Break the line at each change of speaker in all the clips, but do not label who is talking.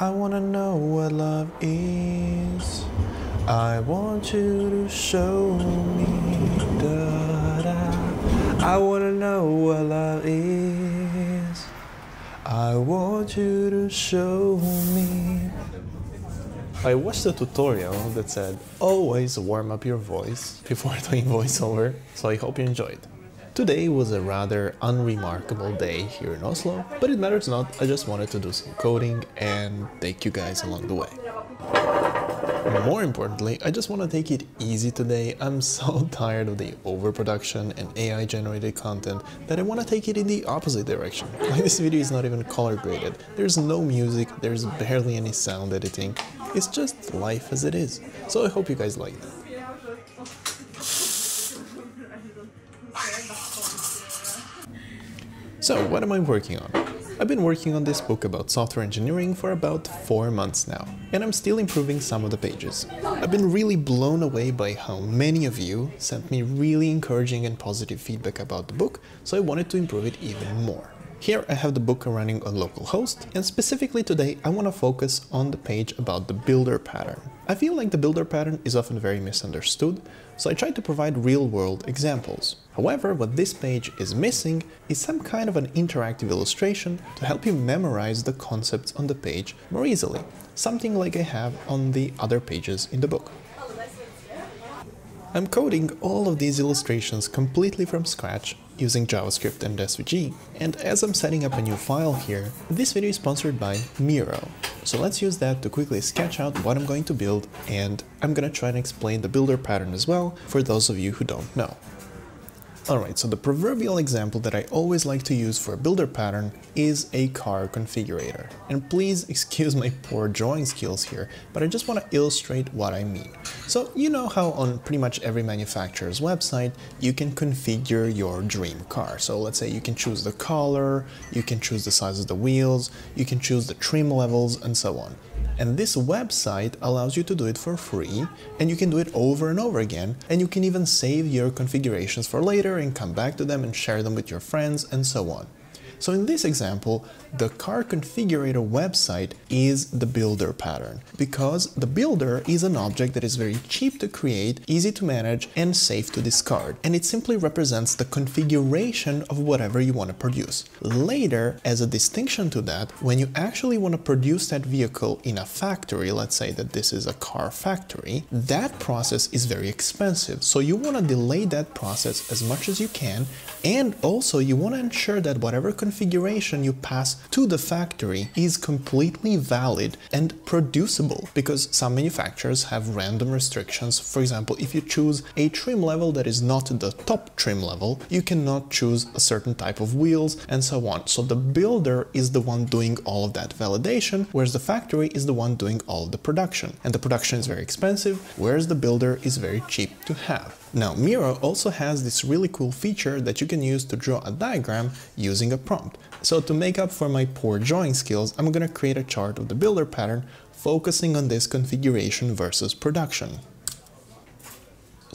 I wanna know what love is. I want you to show me. Da, da. I wanna know what love is. I want you to show me. I watched a tutorial that said always warm up your voice before doing voiceover, so I hope you enjoyed. Today was a rather unremarkable day here in Oslo, but it matters not, I just wanted to do some coding and take you guys along the way. More importantly, I just want to take it easy today. I'm so tired of the overproduction and AI generated content that I want to take it in the opposite direction. Like this video is not even color graded. There's no music, there's barely any sound editing. It's just life as it is. So I hope you guys like that. So what am I working on? I've been working on this book about software engineering for about 4 months now, and I'm still improving some of the pages. I've been really blown away by how many of you sent me really encouraging and positive feedback about the book, so I wanted to improve it even more. Here I have the book running on localhost, and specifically today I want to focus on the page about the builder pattern. I feel like the builder pattern is often very misunderstood, so I tried to provide real-world examples. However, what this page is missing is some kind of an interactive illustration to help you memorize the concepts on the page more easily, something like I have on the other pages in the book. I'm coding all of these illustrations completely from scratch using JavaScript and SVG. And as I'm setting up a new file here, this video is sponsored by Miro. So let's use that to quickly sketch out what I'm going to build and I'm gonna try and explain the builder pattern as well for those of you who don't know. Alright, so the proverbial example that I always like to use for a builder pattern is a car configurator. And please excuse my poor drawing skills here, but I just want to illustrate what I mean. So you know how on pretty much every manufacturer's website you can configure your dream car. So let's say you can choose the color, you can choose the size of the wheels, you can choose the trim levels and so on. And this website allows you to do it for free and you can do it over and over again and you can even save your configurations for later and come back to them and share them with your friends and so on. So in this example, the car configurator website is the builder pattern because the builder is an object that is very cheap to create, easy to manage, and safe to discard. And it simply represents the configuration of whatever you want to produce. Later, as a distinction to that, when you actually want to produce that vehicle in a factory, let's say that this is a car factory, that process is very expensive. So you want to delay that process as much as you can. And also you want to ensure that whatever configuration you pass to the factory is completely valid and producible because some manufacturers have random restrictions. For example, if you choose a trim level that is not the top trim level, you cannot choose a certain type of wheels and so on. So the builder is the one doing all of that validation, whereas the factory is the one doing all the production. And the production is very expensive, whereas the builder is very cheap to have. Now, Miro also has this really cool feature that you can use to draw a diagram using a prompt. So to make up for my poor drawing skills, I'm gonna create a chart of the builder pattern focusing on this configuration versus production.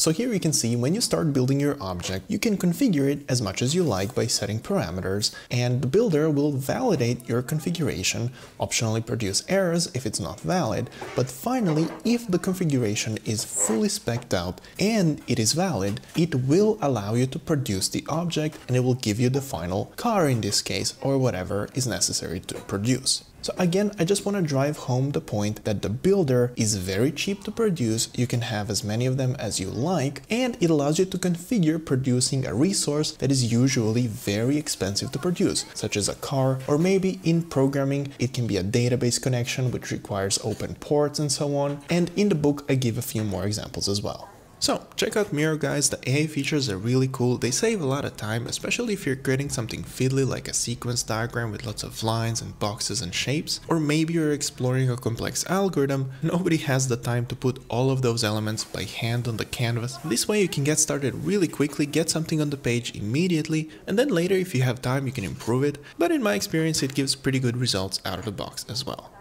So here you can see when you start building your object, you can configure it as much as you like by setting parameters and the builder will validate your configuration, optionally produce errors if it's not valid, but finally if the configuration is fully specced out and it is valid, it will allow you to produce the object and it will give you the final car in this case or whatever is necessary to produce. So again, I just want to drive home the point that the builder is very cheap to produce, you can have as many of them as you like, and it allows you to configure producing a resource that is usually very expensive to produce, such as a car, or maybe in programming it can be a database connection which requires open ports and so on, and in the book I give a few more examples as well. So check out Miro guys, the AI features are really cool, they save a lot of time, especially if you're creating something fiddly like a sequence diagram with lots of lines and boxes and shapes, or maybe you're exploring a complex algorithm, nobody has the time to put all of those elements by hand on the canvas. This way you can get started really quickly, get something on the page immediately, and then later if you have time you can improve it, but in my experience it gives pretty good results out of the box as well.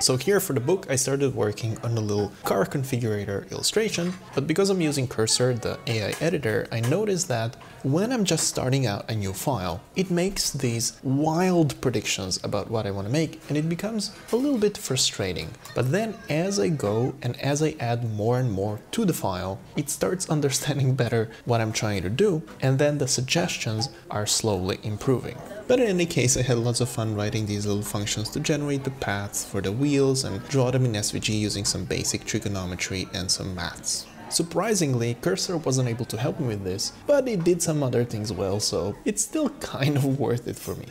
So here for the book I started working on a little car configurator illustration, but because I'm using Cursor, the AI editor, I noticed that when I'm just starting out a new file, it makes these wild predictions about what I want to make and it becomes a little bit frustrating. But then as I go and as I add more and more to the file, it starts understanding better what I'm trying to do and then the suggestions are slowly improving. But in any case, I had lots of fun writing these little functions to generate the paths for the wheels and draw them in SVG using some basic trigonometry and some maths. Surprisingly, Cursor wasn't able to help me with this, but it did some other things well, so it's still kind of worth it for me.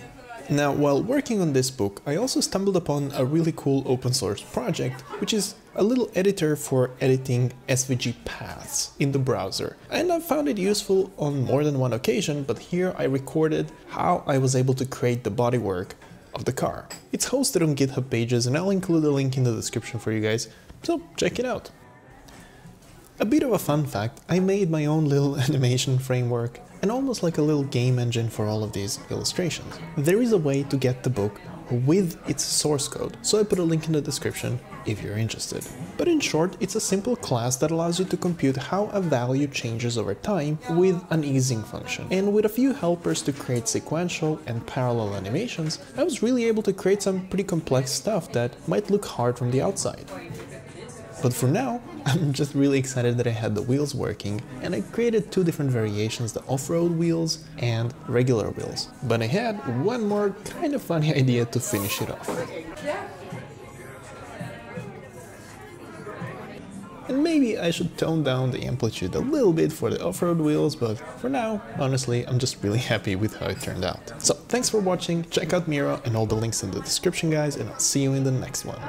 Now, while working on this book, I also stumbled upon a really cool open source project, which is a little editor for editing SVG paths in the browser. And I found it useful on more than one occasion, but here I recorded how I was able to create the bodywork of the car. It's hosted on GitHub pages and I'll include a link in the description for you guys, so check it out. A bit of a fun fact, I made my own little animation framework and almost like a little game engine for all of these illustrations. There is a way to get the book with its source code, so I put a link in the description if you're interested. But in short, it's a simple class that allows you to compute how a value changes over time with an easing function. And with a few helpers to create sequential and parallel animations, I was really able to create some pretty complex stuff that might look hard from the outside. But for now, I'm just really excited that I had the wheels working and I created two different variations, the off-road wheels and regular wheels. But I had one more kind of funny idea to finish it off. And maybe I should tone down the amplitude a little bit for the off-road wheels, but for now, honestly, I'm just really happy with how it turned out. So thanks for watching, check out Miro and all the links in the description guys, and I'll see you in the next one.